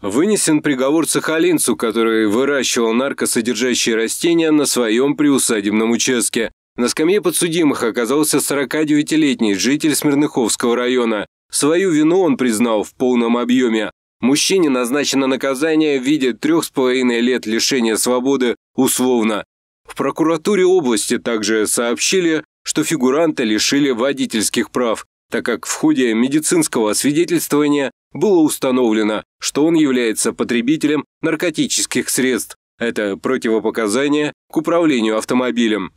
Вынесен приговор сахалинцу, который выращивал наркосодержащие растения на своем приусадебном участке. На скамье подсудимых оказался 49-летний житель Смирныховского района. Свою вину он признал в полном объеме. Мужчине назначено наказание в виде трех с половиной лет лишения свободы условно. В прокуратуре области также сообщили, что фигуранта лишили водительских прав, так как в ходе медицинского освидетельствования было установлено, что он является потребителем наркотических средств. Это противопоказание к управлению автомобилем.